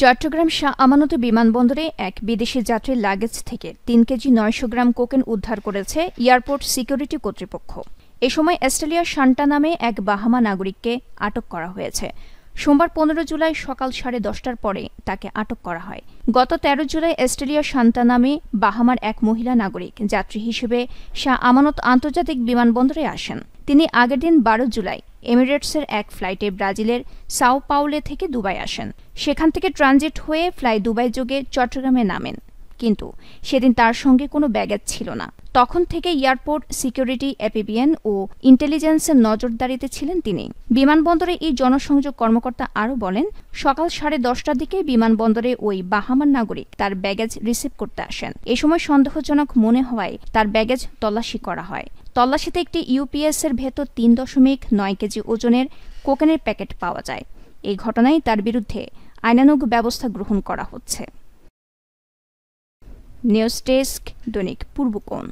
চট্টগ্রাম শাহ আমানত বিমানবন্দরে এক বিদেশি যাত্রীর লাগেজ থেকে তিন কেজি নয়শো গ্রাম কোকেন উদ্ধার করেছে এয়ারপোর্ট সিকিউরিটি কর্তৃপক্ষ। এ সময় অস্ট্রেলিয়ার শান্টা নামে এক বাহামা নাগরিককে আটক করা হয়েছে। সোমবার পনেরো জুলাই সকাল সাড়ে দশটার পরে তাকে আটক করা হয়। গত তেরো জুলাই অস্ট্রেলিয়া শান্তা নামে বাহামার এক মহিলা নাগরিক, যাত্রী হিসেবে শাহ আমানত আন্তর্জাতিক বিমানবন্দরে আসেন। তিনি আগের দিন বারো জুলাই এমিরেটসের এক ফ্লাইটে ব্রাজিলের সাও পাউলে থেকে দুবাই আসেন। সেখান থেকে ট্রানজিট হয়ে ফ্লাই দুবাই যোগে চট্টগ্রামে নামেন। কিন্তু সেদিন তার সঙ্গে কোনো ব্যাগেজ ছিল না। তখন থেকে এয়ারপোর্ট সিকিউরিটি অ্যাপিবিএন ও ইন্টেলিজেন্সের নজরদারিতে ছিলেন তিনি। বিমানবন্দরে এই জনসংযোগ কর্মকর্তা আরও বলেন, সকাল সাড়ে দশটার দিকে বিমানবন্দরে ওই বাহামার নাগরিক তার ব্যাগেজ রিসিভ করতে আসেন। এ সময় সন্দেহজনক মনে হওয়ায় তার ব্যাগেজ তল্লাশি করা হয়। তল্লাশিতে একটি ইউপিএস এর ভেতর তিন দশমিক নয় কেজি ওজনের কোকেনের প্যাকেট পাওয়া যায়। এই ঘটনায় তার বিরুদ্ধে আইনানুগ ব্যবস্থা গ্রহণ করা হচ্ছে। নিউজ ডেস্ক দৈনিক পূর্বকোণ